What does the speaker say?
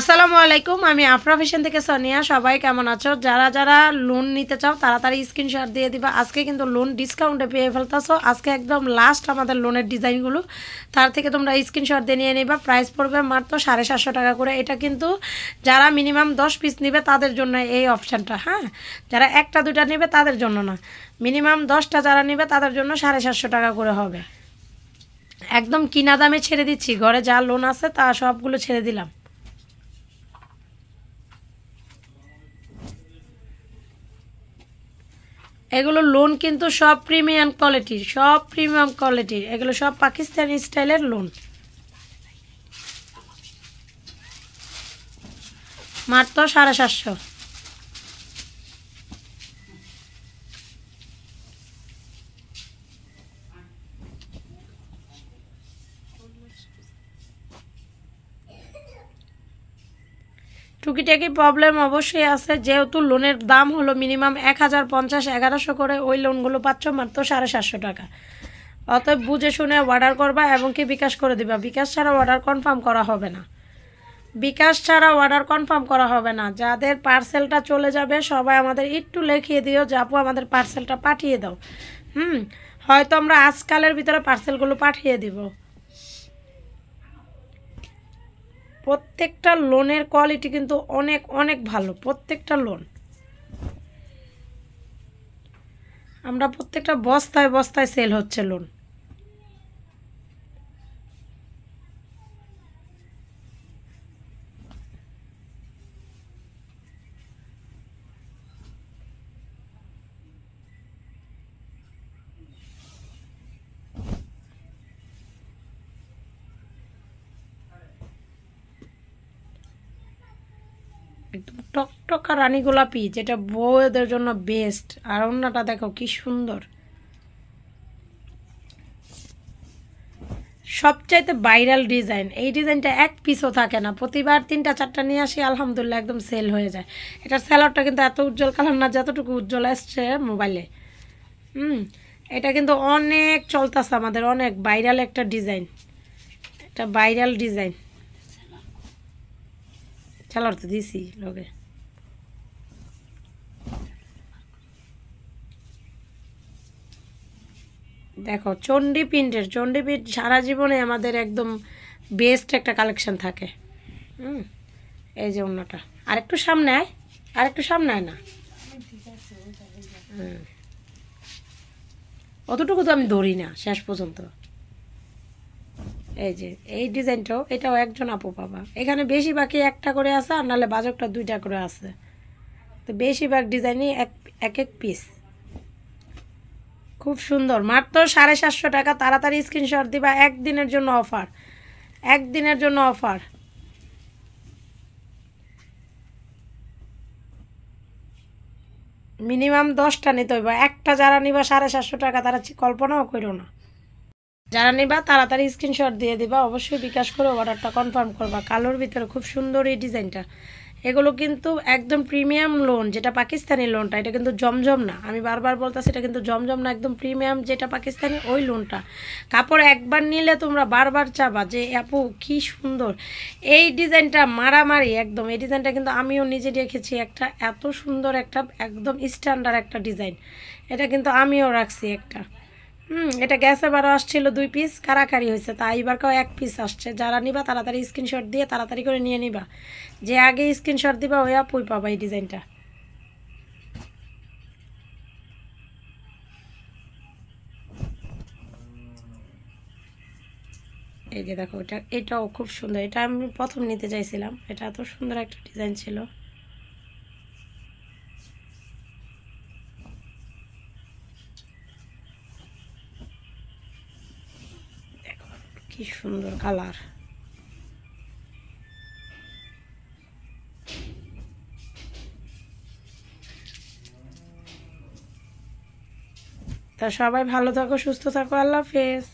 আসসালামু আলাইকুম, আমি আফরা ফ্যাশন থেকে সোনিয়া। সবাই কেমন আছো? যারা যারা লোন নিতে চাও, তাড়াতাড়ি স্ক্রিনশট দিয়ে দিবা। আজকে কিন্তু লোন ডিসকাউন্টে পেয়ে ফেলতেছো। আজকে একদম লাস্ট আমাদের লোনের ডিজাইনগুলো। তার থেকে তোমরা স্ক্রিনশট দিয়ে নিয়ে নিবা। প্রাইস পড়বে মাত্র সাড়ে সাতশো টাকা করে। এটা কিন্তু যারা মিনিমাম দশ পিস নেবে, তাদের জন্য এই অপশানটা হ্যাঁ? যারা একটা দুটা নেবে, তাদের জন্য না। মিনিমাম দশটা যারা নেবে, তাদের জন্য সাড়ে সাতশো টাকা করে হবে। একদম কিনা দামে ছেড়ে দিচ্ছি। ঘরে যা লোন আছে, তা সবগুলো ছেড়ে দিলাম। এগুলো লোন কিন্তু সব প্রিমিয়াম কোয়ালিটির সব প্রিমিয়াম কোয়ালিটির এগুলো সব পাকিস্তানি স্টাইলের লোন মাত্র সাড়ে সাতশো। টুকিটাকি প্রবলেম অবশ্যই আছে। যেহেতু লোনের দাম হলো মিনিমাম এক হাজার পঞ্চাশ, এগারোশো করে, ওই লোনগুলো পাচ্ছ মাত্র সাড়ে সাতশো টাকা। অতএব বুঝে শুনে অর্ডার করবা এবং কি বিকাশ করে দিবা। বিকাশ ছাড়া অর্ডার কনফার্ম করা হবে না। বিকাশ ছাড়া অর্ডার কনফার্ম করা হবে না। যাদের পার্সেলটা চলে যাবে, সবাই আমাদের একটু লিখিয়ে দিও যে, আপু, আমাদের পার্সেলটা পাঠিয়ে দাও। হুম, হয়তো আমরা আজকালের ভিতরে পার্সেলগুলো পাঠিয়ে দিব। প্রত্যেকটা লোনের কোয়ালিটি কিন্তু অনেক অনেক ভালো, প্রত্যেকটা লোন আমরা প্রত্যেকটা বস্তায় বস্তায় সেল হচ্ছে লোন একদম টকটকা রানী গোলাপি, যেটা বউদের জন্য বেস্ট আর অন্যটা দেখো কি সুন্দর। সবচাইতে ভাইরাল ডিজাইন এই ডিজাইনটা এক পিসও থাকে না। প্রতিবার তিনটা, চারটা নিয়ে আসি, আলহামদুলিল্লাহ একদম সেল হয়ে যায়। এটার স্যালাডটা কিন্তু এত উজ্জ্বল কালার না, যতটুকু উজ্জ্বল আসছে মোবাইলে হুম, এটা কিন্তু অনেক চলতেছে আমাদের, অনেক ভাইরাল একটা ডিজাইন এটা ভাইরাল ডিজাইন চালার তো দিছি লগে। দেখো, চণ্ডী প্রিন্টের, চণ্ডী প্রিন্ট সারা জীবনে আমাদের একদম বেস্ট একটা কালেকশন থাকে। হুম? এই যে অন্যটা। আর একটু সামনে আয় আর একটু সামনে আয় না। অতটুকু তো আমি ধরি না, শেষ পর্যন্ত। এই যে, এই ডিজাইনটাও, এটাও একজন আপু পাবা এখানে বেশিরভাগই একটা করে আছে, আর নাহলে বাজকটা দুইটা করে আছে। তো বেশিরভাগ ডিজাইনই এক এক এক পিস খুব সুন্দর। মাত্র সাড়ে সাতশো টাকা, তাড়াতাড়ি স্ক্রিনশট দিবা, একদিনের জন্য অফার একদিনের জন্য অফার মিনিমাম দশটা নিতে হইব। একটা যারা নিবা সাড়ে সাতশো টাকা, তারা কল্পনাও করো না। যারা নিবা, তাড়াতাড়ি স্ক্রিনশট দিয়ে দিবা। অবশ্যই বিকাশ করে অর্ডারটা কনফার্ম করবা। কালোর ভিতরে খুব সুন্দর এই ডিজাইনটা এগুলো কিন্তু একদম প্রিমিয়াম লোন যেটা পাকিস্তানি লোনটা এটা কিন্তু জমজম না। আমি বারবার বলতেছি, এটা কিন্তু জমজম না, একদম প্রিমিয়াম যেটা পাকিস্তানি, ওই লোনটা কাপড় একবার নিলে তোমরা বারবার চাবা যে, আপু, কি সুন্দর। এই ডিজাইনটা মারামারি একদম। এই ডিজাইনটা কিন্তু আমিও নিজে রেখেছি একটা, এত সুন্দর একটা, একদম স্ট্যান্ডার্ড একটা ডিজাইন এটা কিন্তু আমিও রাখছি একটা। হুম, এটা গ্যাসে বারো আসছিল দুই পিস কারাকারি হয়েছে। তা এইবার কেউ এক পিস আসছে। যারা নিবা, তাড়াতাড়ি স্ক্রিনশট দিয়ে তাড়াতাড়ি করে নিয়ে নিবা। যে আগে স্ক্রিনশট দিবা, ওই আপুই পাবা এই ডিজাইনটা। এই যে দেখো, এটা, এটাও খুব সুন্দর। এটা আমি প্রথম নিতে চাইছিলাম। এটা এত সুন্দর একটা ডিজাইন ছিল। কি সুন্দর কালার। তা সবাই ভালো থাকো সুস্থ থাকো আল্লাহ হাফেজ।